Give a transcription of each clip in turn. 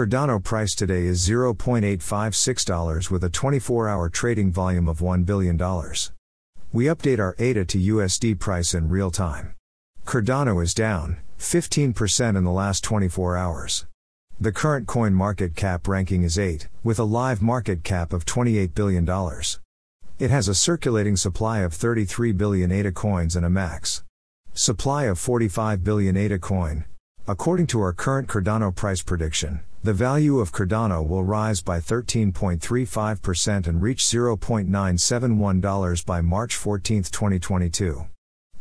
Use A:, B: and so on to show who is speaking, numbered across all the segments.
A: Cardano price today is $0.856 with a 24 hour trading volume of $1 billion. We update our ADA to USD price in real time. Cardano is down 15% in the last 24 hours. The current coin market cap ranking is 8, with a live market cap of $28 billion. It has a circulating supply of 33 billion ADA coins and a max supply of 45 billion ADA coin. According to our current Cardano price prediction, the value of Cardano will rise by 13.35% and reach $0.971 by March 14, 2022.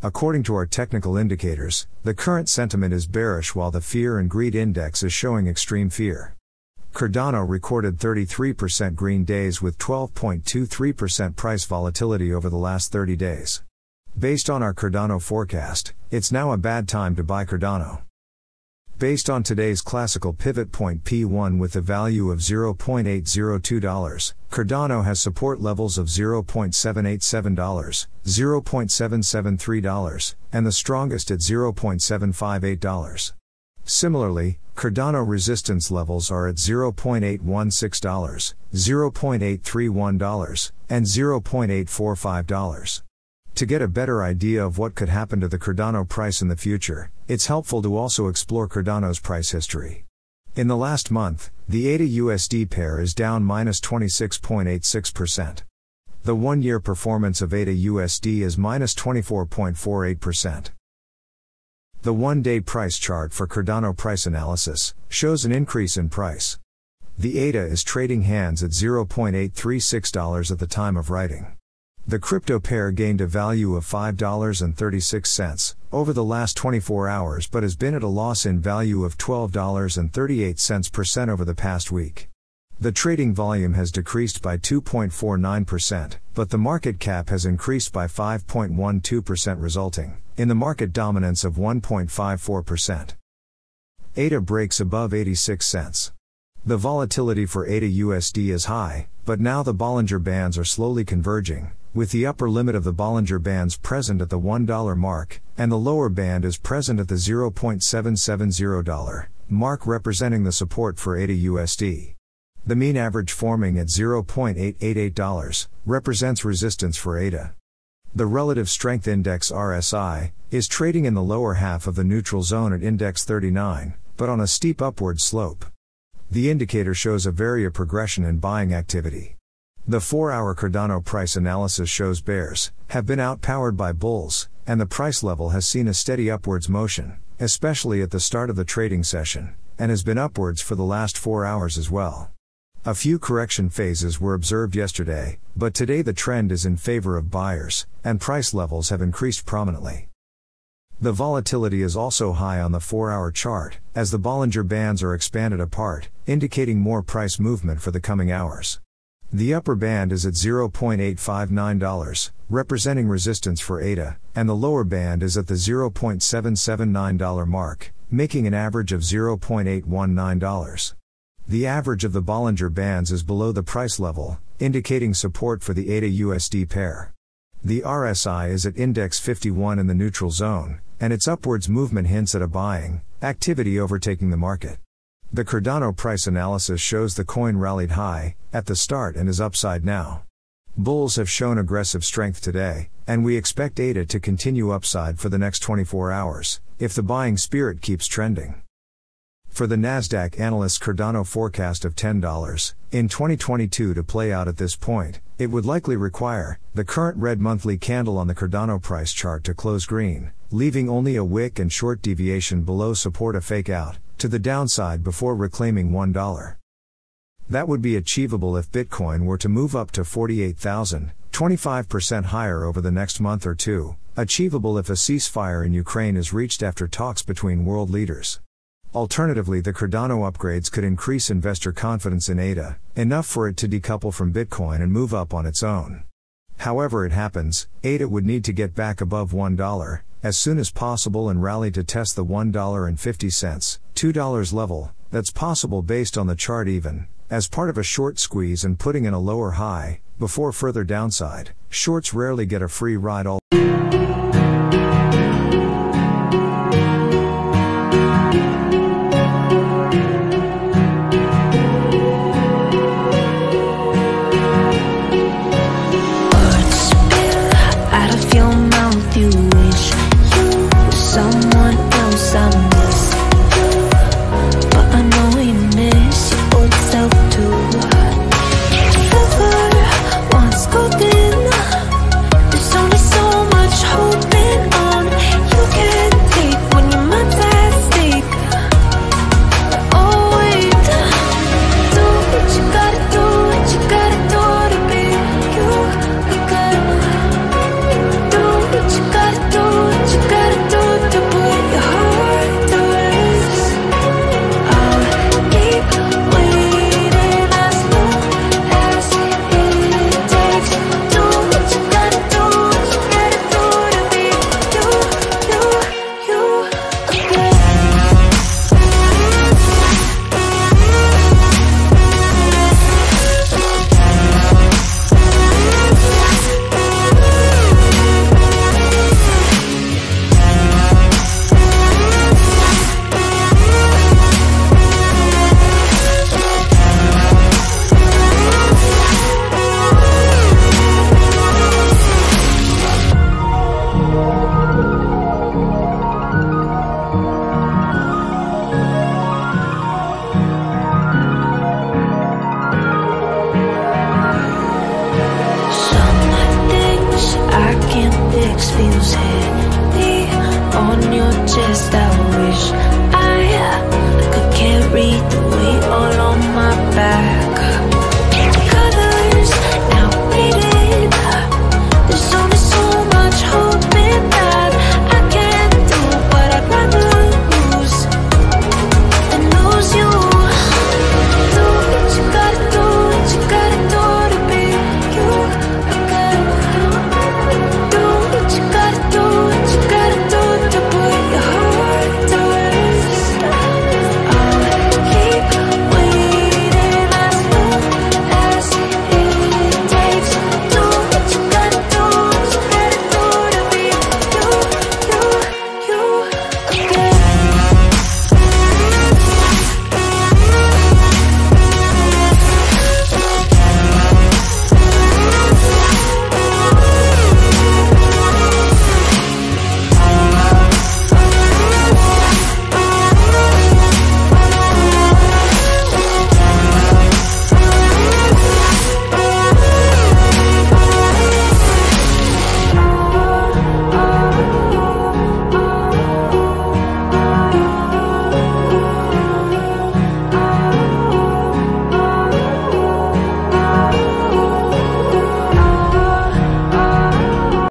A: According to our technical indicators, the current sentiment is bearish while the fear and greed index is showing extreme fear. Cardano recorded 33% green days with 12.23% price volatility over the last 30 days. Based on our Cardano forecast, it's now a bad time to buy Cardano. Based on today's classical pivot point P1 with a value of $0.802, Cardano has support levels of $0.787, $0.773, and the strongest at $0.758. Similarly, Cardano resistance levels are at $0.816, $0.831, and $0.845. To get a better idea of what could happen to the Cardano price in the future, it's helpful to also explore Cardano's price history. In the last month, the ADA USD pair is down minus 26.86%. The one year performance of ADA USD is minus 24.48%. The one day price chart for Cardano price analysis shows an increase in price. The ADA is trading hands at $0.836 at the time of writing. The crypto pair gained a value of $5.36 over the last 24 hours but has been at a loss in value of $12.38% over the past week. The trading volume has decreased by 2.49%, but the market cap has increased by 5.12%, resulting in the market dominance of 1.54%. ADA breaks above 86 cents. The volatility for ADA USD is high, but now the Bollinger Bands are slowly converging, with the upper limit of the Bollinger Bands present at the $1 mark, and the lower band is present at the $0.770 mark representing the support for ADA USD. The mean average forming at $0.888 represents resistance for ADA. The relative strength index RSI is trading in the lower half of the neutral zone at index 39, but on a steep upward slope. The indicator shows a varia progression in buying activity. The 4 hour Cardano price analysis shows bears have been outpowered by bulls, and the price level has seen a steady upwards motion, especially at the start of the trading session, and has been upwards for the last 4 hours as well. A few correction phases were observed yesterday, but today the trend is in favor of buyers, and price levels have increased prominently. The volatility is also high on the 4 hour chart, as the Bollinger Bands are expanded apart, indicating more price movement for the coming hours. The upper band is at $0.859, representing resistance for ADA, and the lower band is at the $0.779 mark, making an average of $0.819. The average of the Bollinger Bands is below the price level, indicating support for the ADA USD pair. The RSI is at index 51 in the neutral zone, and its upwards movement hints at a buying activity overtaking the market. The Cardano price analysis shows the coin rallied high at the start and is upside now. Bulls have shown aggressive strength today, and we expect ADA to continue upside for the next 24 hours, if the buying spirit keeps trending. For the Nasdaq analysts Cardano forecast of $10 in 2022 to play out at this point, it would likely require the current red monthly candle on the Cardano price chart to close green, leaving only a wick and short deviation below support a fake out to the downside before reclaiming $1. That would be achievable if Bitcoin were to move up to 48,000, 25% higher over the next month or two, achievable if a ceasefire in Ukraine is reached after talks between world leaders. Alternatively, the Cardano upgrades could increase investor confidence in ADA, enough for it to decouple from Bitcoin and move up on its own. However it happens, ADA would need to get back above $1, as soon as possible and rally to test the $1.50, $2 level, that's possible based on the chart even, as part of a short squeeze and putting in a lower high, before further downside. Shorts rarely get a free ride all